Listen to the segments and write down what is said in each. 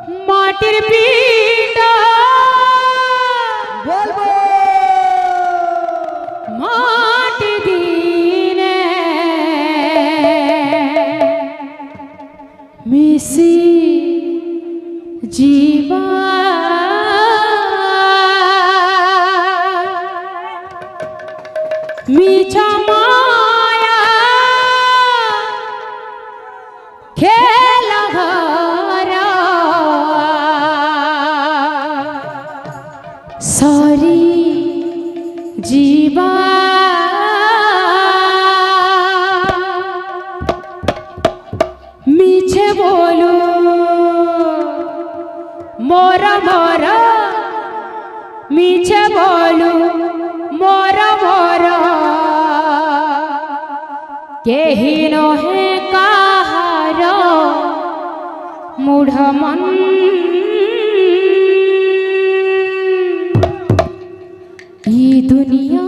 মাটির পিণ্ডা বলবো মাটি দিনে মিশি জীবা মিছা মা বলো মোরা মোরা মিছে বলো মোরা মোরা। কেহি নহে কাহার মূঢ় মন। ই দুনিয়া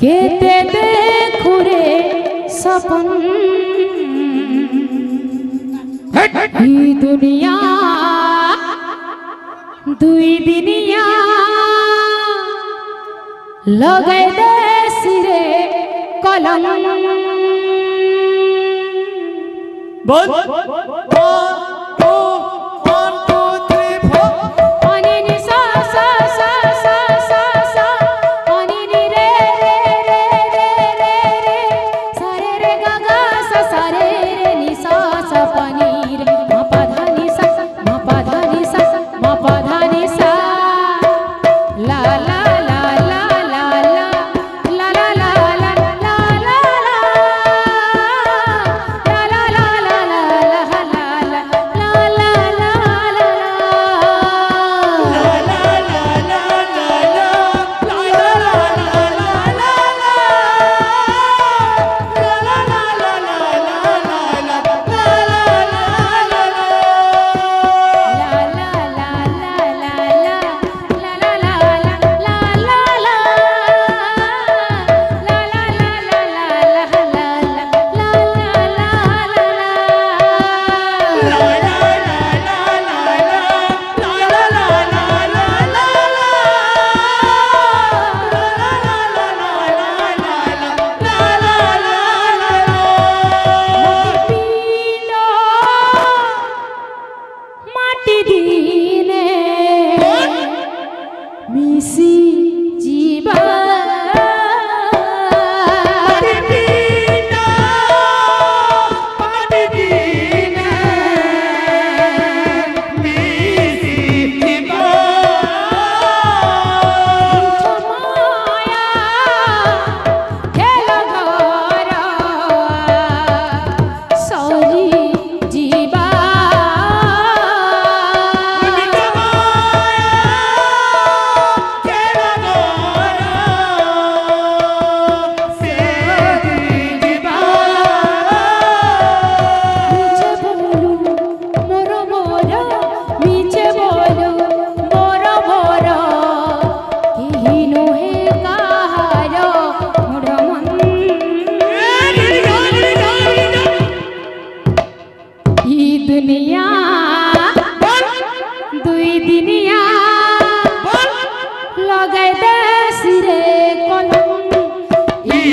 কেটে দেখুরে সপন দুনিয়া দুই দিনিয়া লগাই দে সিরে কলম। বল বল।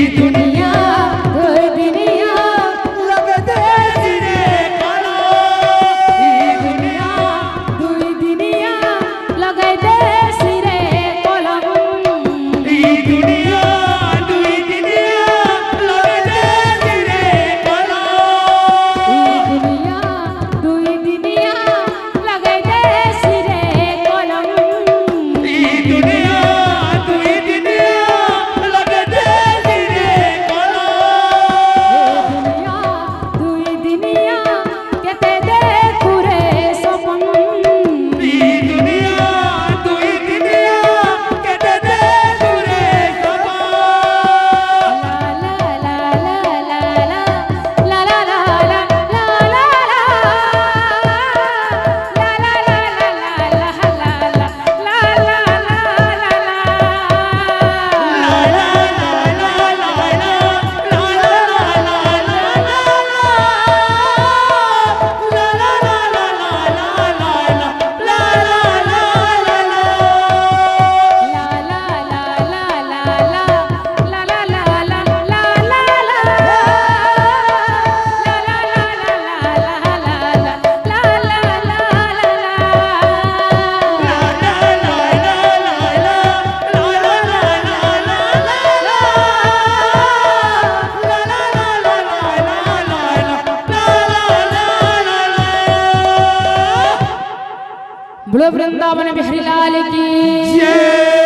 दुनिया बोलो वृंदावन बिहारी लाल की।